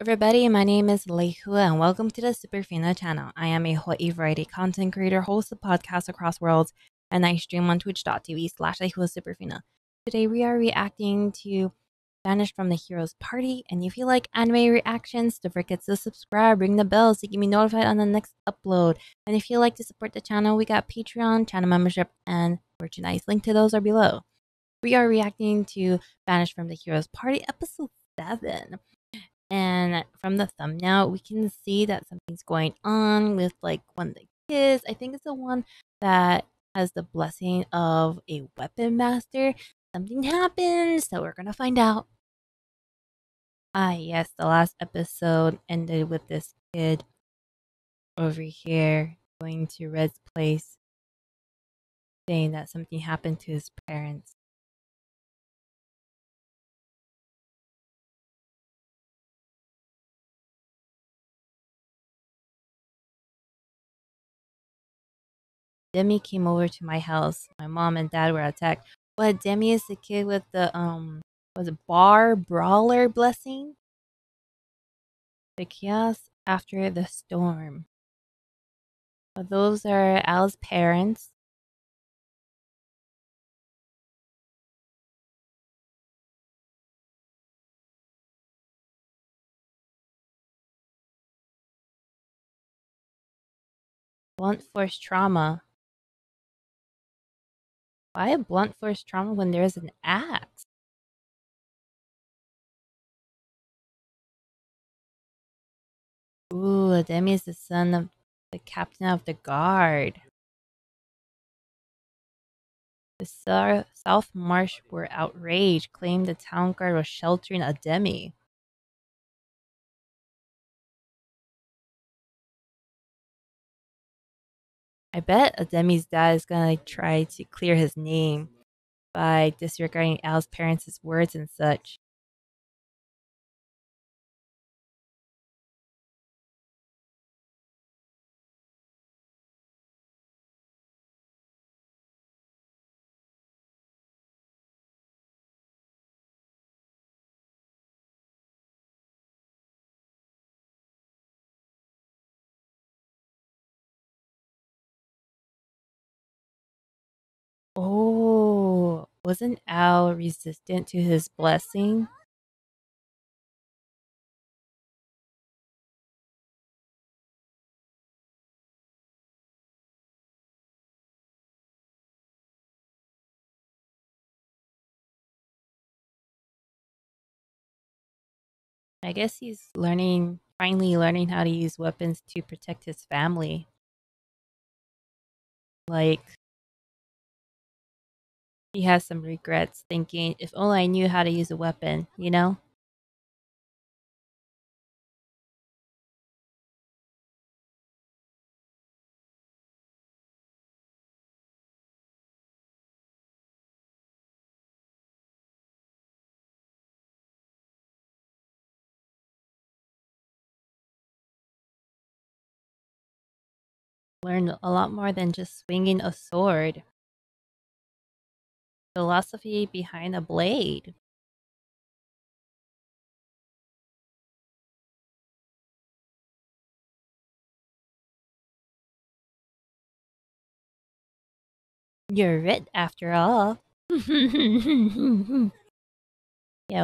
everybody, my name is Lehua and welcome to the Superfina channel. I am a Hawaii variety content creator, host of podcasts across worlds, and I stream on twitch.tv slash Lehua Superfina. Today we are reacting to Banished from the Heroes Party, and if you like anime reactions, don't forget to subscribe, ring the bell so you can be notified on the next upload. And if you like to support the channel, we got Patreon, channel membership, and merchandise. Link to those are below. We are reacting to Banished from the Heroes Party, episode 7. And from the thumbnail, we can see that something's going on with like one of the kids. I think it's the one that has the blessing of a weapon master. Something happened, so we're gonna find out. Ah, yes, the last episode ended with this kid over here going to Red's place saying that something happened to his parents. Demi came over to my house. My mom and dad were attacked. What Demi is the kid with the um was it bar brawler blessing? The chaos after the storm. Well, those are Al's parents. Blunt force trauma. Why a blunt force trauma when there's an axe? Ooh, Demi is the son of the captain of the guard. The South Marsh were outraged, claimed the town guard was sheltering a I bet Ademi's dad is gonna try to clear his name by disregarding Al's parents' words and such. Wasn't Al resistant to his blessing? I guess he's learning, finally learning how to use weapons to protect his family. Like, he has some regrets thinking, if only I knew how to use a weapon, you know? Learn a lot more than just swinging a sword philosophy behind a blade. You're Rit after all. yeah,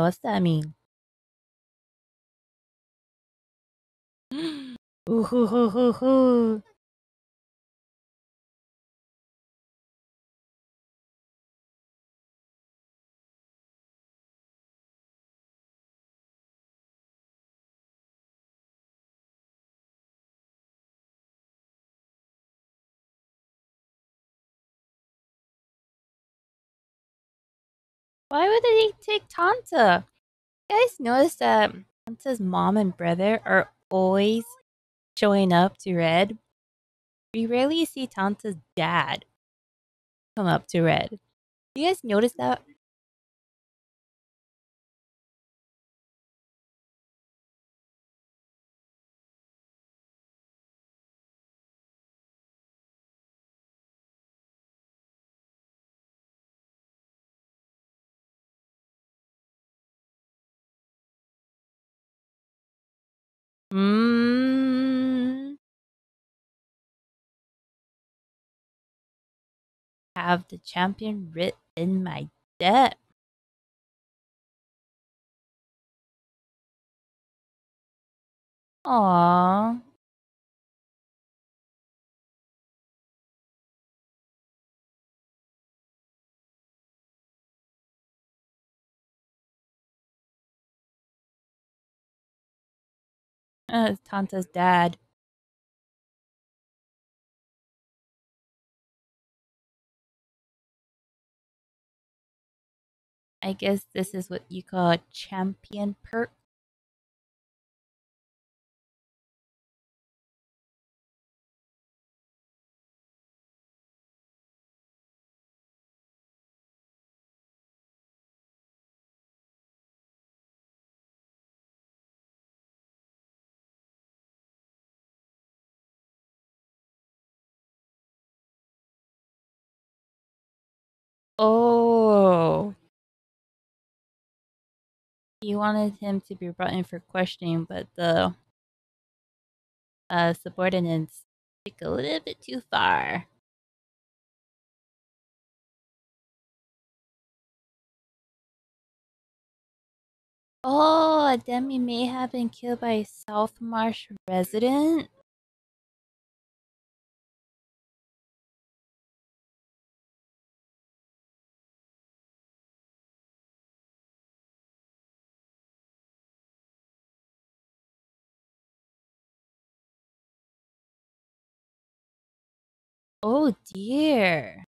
what's that mean? ooh, hoo, hoo, hoo, hoo. Why would they take Tanta? You guys notice that Tanta's mom and brother are always showing up to Red? We rarely see Tanta's dad come up to Red. You guys notice that? Have the champion Rit in my debt. Aww. Uh, Tanta's dad. I guess this is what you call a champion perk. He wanted him to be brought in for questioning, but the uh, subordinates took a little bit too far. Oh, Demi may have been killed by a South Marsh resident. Oh dear.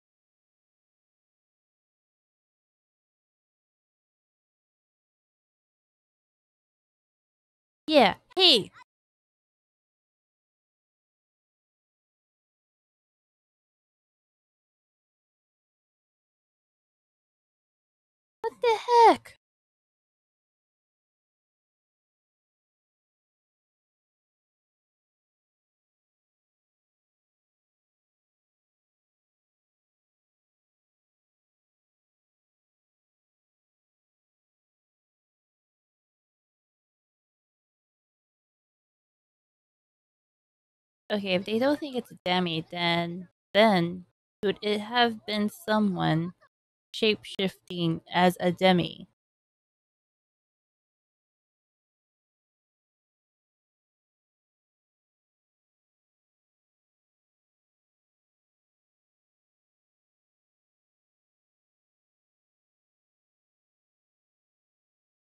Yeah, hey. What the heck? Okay, if they don't think it's Ademi, then then would it have been someone shapeshifting as Ademi?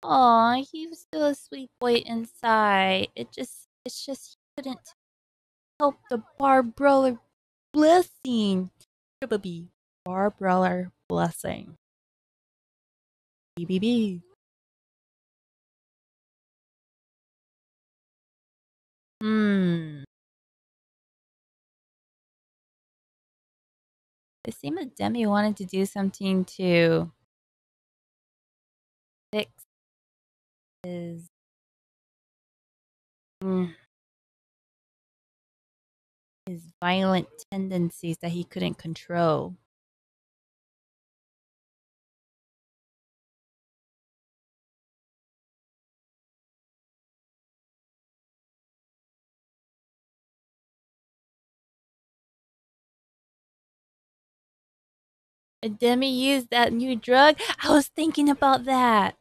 Aw, he was still a sweet boy inside. It just, it's just he couldn't help the Bar Brawler blessing. Triple B, Bar Brawler blessing. BBB. Hmm. It seemed that Demi wanted to do something to fix his mm, his violent tendencies that he couldn't control. Demi used that new drug. I was thinking about that.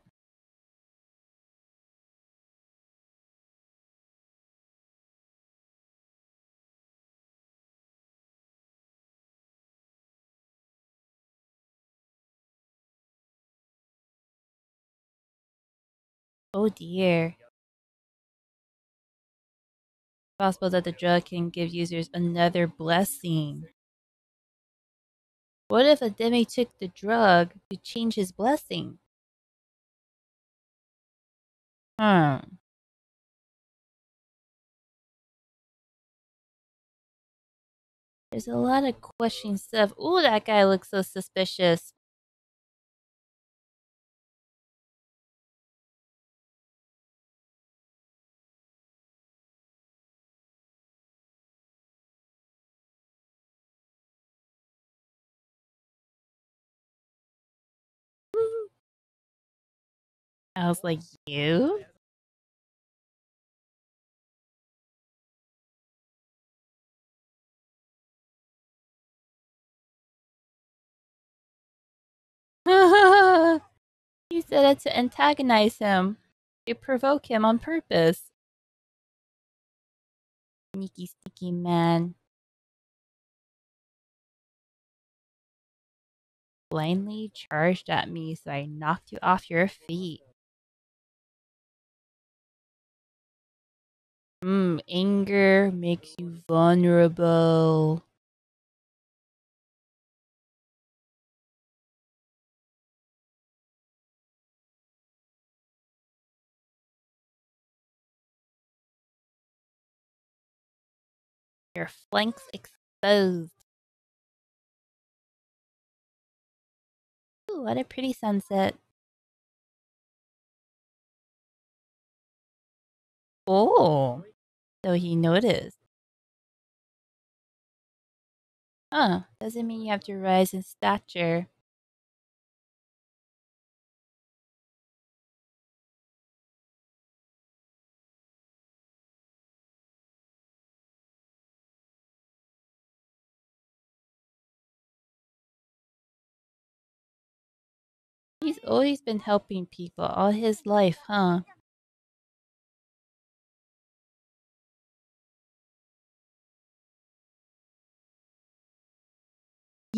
Oh dear. Possible that the drug can give users another blessing. What if Ademi took the drug to change his blessing? Hmm. There's a lot of questioning stuff. Ooh, that guy looks so suspicious. I was like, you? he said it to antagonize him, to provoke him on purpose. Sneaky, sneaky man. Blindly charged at me, so I knocked you off your feet. Hmm, anger makes you vulnerable. Your flanks exposed. Ooh, what a pretty sunset. Oh, so he noticed. Huh, doesn't mean you have to rise in stature. He's always been helping people all his life, huh?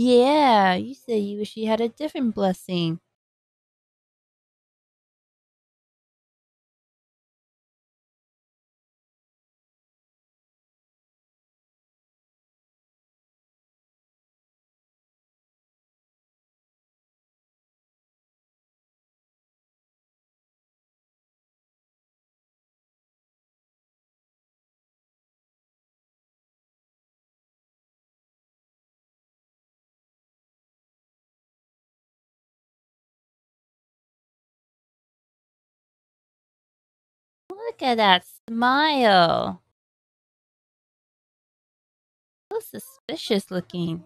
Yeah, you said you wish you had a different blessing. Look at that smile. So suspicious looking.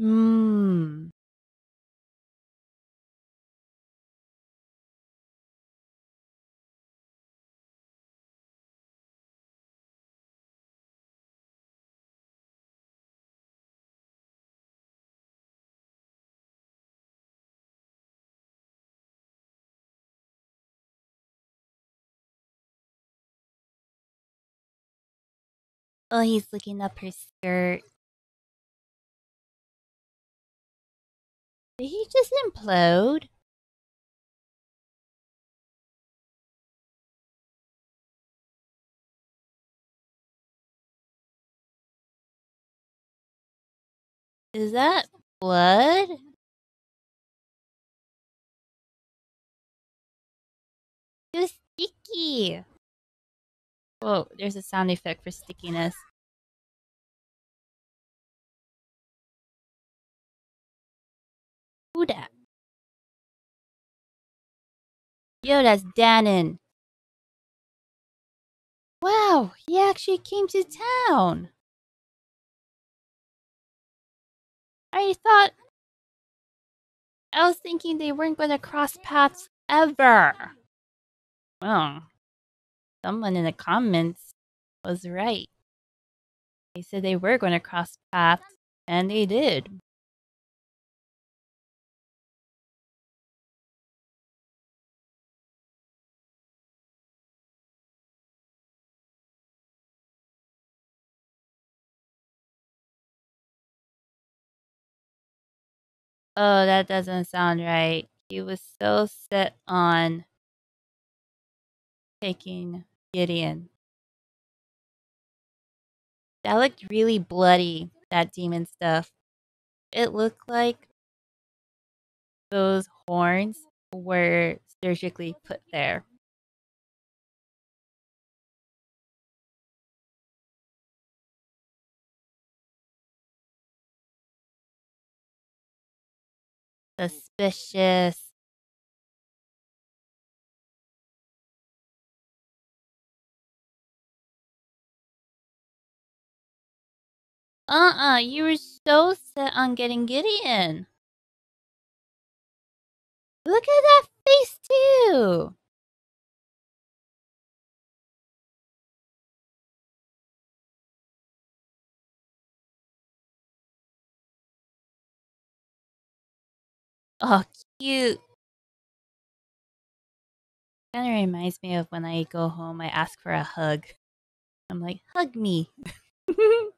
Hmm. Oh, he's looking up her skirt. Did he just implode? Is that blood? Too sticky. Whoa, there's a sound effect for stickiness. Who that? Yo, that's Danan. Wow, he actually came to town. I thought... I was thinking they weren't going to cross paths ever. Well, someone in the comments was right. They said they were going to cross paths, and they did. Oh, that doesn't sound right. He was so set on taking Gideon. That looked really bloody, that demon stuff. It looked like those horns were surgically put there. suspicious Uh-uh, you were so set on getting Gideon. Look at that face, too! Oh, cute. Kind of reminds me of when I go home, I ask for a hug. I'm like, hug me.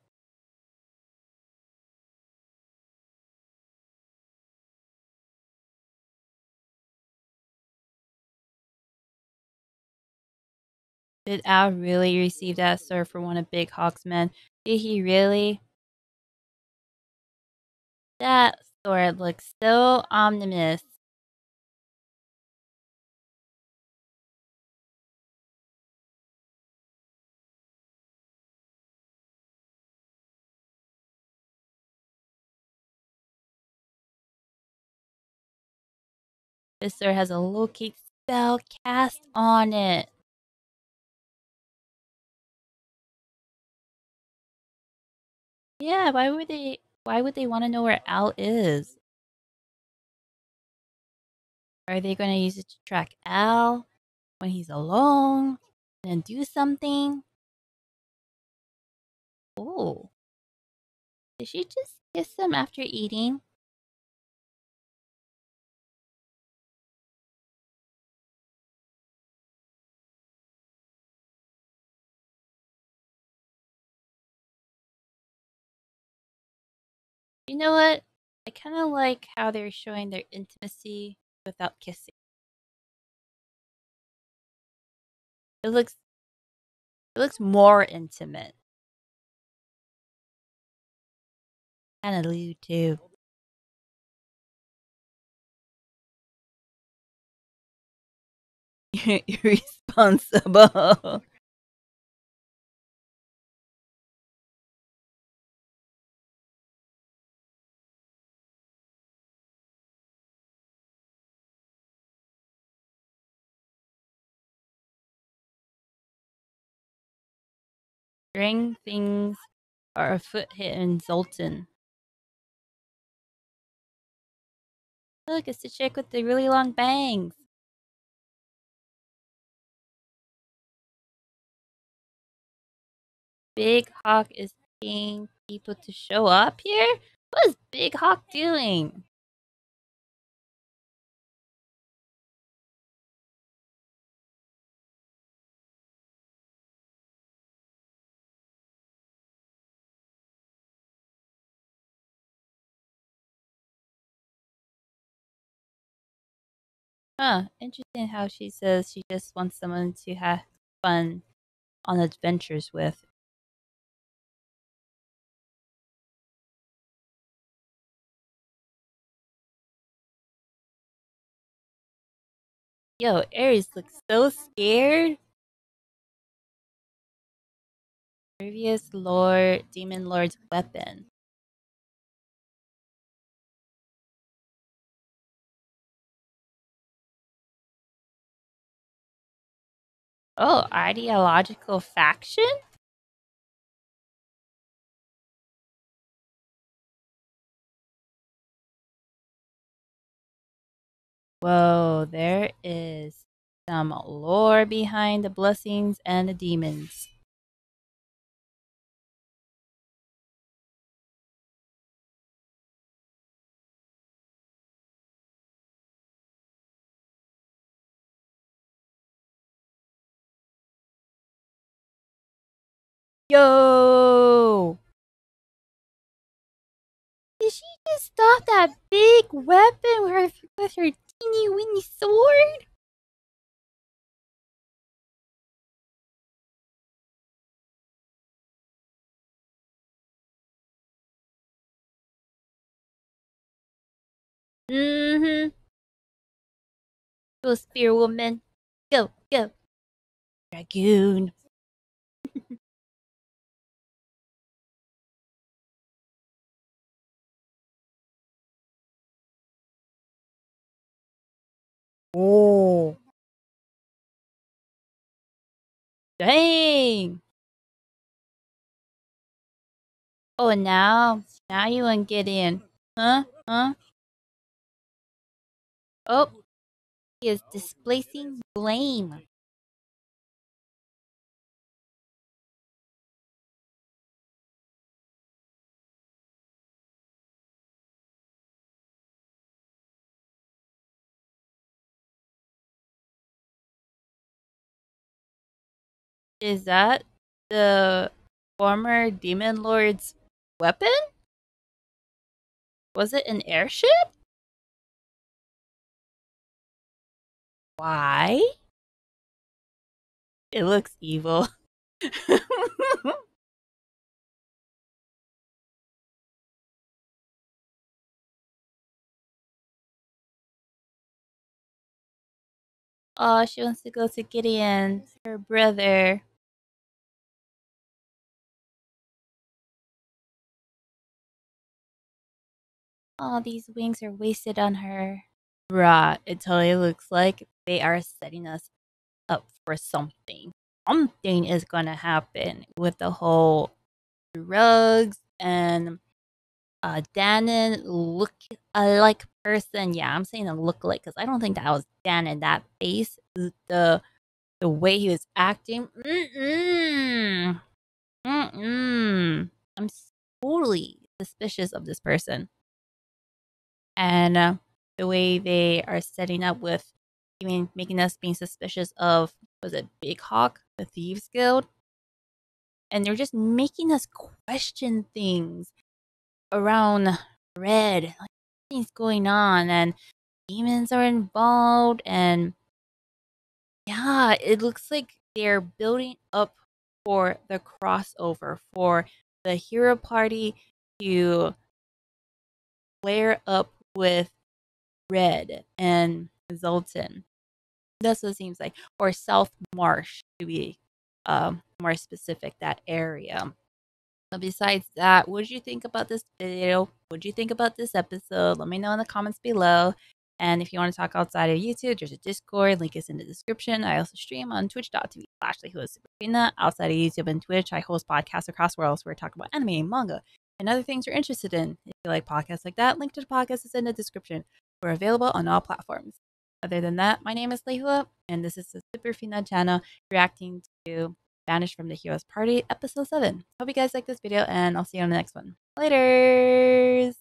Did Al really receive that sword for one of Big Hawk's men? Did he really? That sword looks so ominous. This sword has a locate spell cast on it. Yeah, why would they why would they want to know where Al is? Are they going to use it to track Al when he's alone and do something? Oh. Did she just kiss him after eating? You know what? I kind of like how they're showing their intimacy without kissing. It looks it looks more intimate. Kind of lewd too. You're irresponsible. String things are a foot hit in Zoltan. Look, it's the chick with the really long bangs. Big Hawk is paying people to show up here? What is Big Hawk doing? Huh, interesting how she says she just wants someone to have fun on adventures with. Yo, Ares looks so scared. Previous Lord, Demon Lord's weapon. Oh, ideological faction? Whoa, there is some lore behind the blessings and the demons. Yo! Did she just stop that big weapon with her, with her teeny weeny sword? Mm-hmm. Go, spear woman. Go, go. Dragoon. Oh. Dang. Oh, now, now you want get in. Huh? Huh? Oh, he is displacing blame. Is that the former Demon Lord's weapon? Was it an airship? Why? It looks evil. oh, she wants to go to Gideon, her brother. Oh, these wings are wasted on her. Bruh, it totally looks like they are setting us up for something. Something is gonna happen with the whole drugs and uh Danan look like person. Yeah, I'm saying a look like because I don't think that was Danan. That face, the the way he was acting. Mm-mm. Mm-mm. I'm totally suspicious of this person and uh, the way they are setting up with even making us being suspicious of was it Big Hawk, the Thieves Guild, and they're just making us question things around Red, like things going on, and demons are involved, and yeah, it looks like they're building up for the crossover for the hero party to flare up with Red and Zoltan. That's what it seems like. Or South Marsh to be um, more specific, that area. But besides that, what did you think about this video? What did you think about this episode? Let me know in the comments below. And if you want to talk outside of YouTube, there's a Discord. Link is in the description. I also stream on twitch.tv slash Outside of YouTube and Twitch, I host podcasts across worlds where I talk about anime, manga, and other things you're interested in. If you like podcasts like that, link to the podcast is in the description. We're available on all platforms. Other than that, my name is Lehua, and this is the Superfina channel reacting to Banished from the Heroes Party, episode 7. Hope you guys like this video, and I'll see you on the next one. Laters!